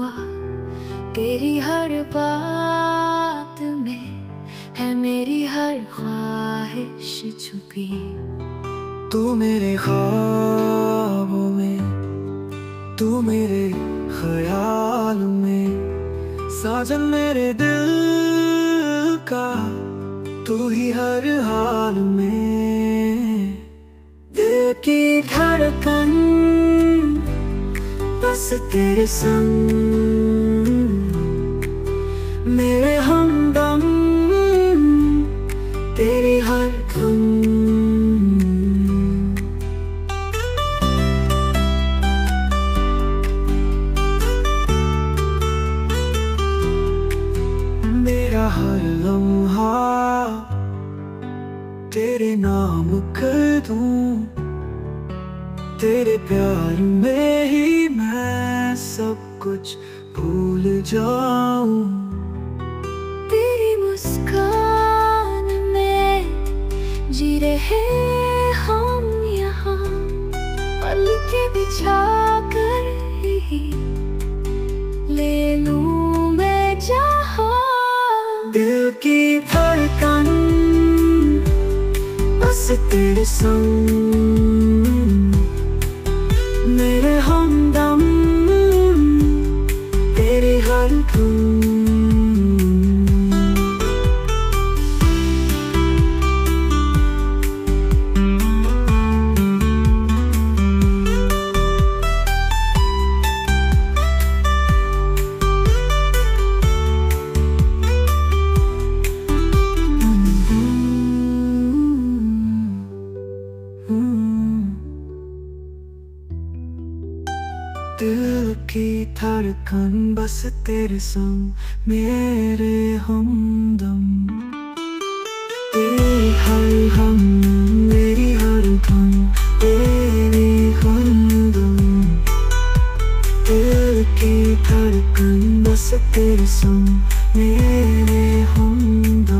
दुआ तेरी हर बात में है मेरी हर ख्वाहिश छुपी। तू मेरे ख्वाबों में, तू मेरे ख्याल में, साजन मेरे दिल का, तू ही हर हाल में। दिल की धड़कन, बस तेरे संग मेरे हमदम तेरी हर धुन। मेरा हर लम्हा, तेरे नाम कर दूँ तेरे प्यार में ही मैं सब कुछ भूल जाऊँ। रहे हम यहाँ, पल के बिछा कर ही। ले लूँ मैं जहाँ। दिल की धड़कन, बस तेरे संग। मेरे हमदम तेरी हर धुन दिल की धड़कन, बस तेरे संग मेरे हमदम। तेरी हर हम, मेरी हर धम तेरी हमदम। दिल की धड़कन, बस तेरे संग मेरे हमदम।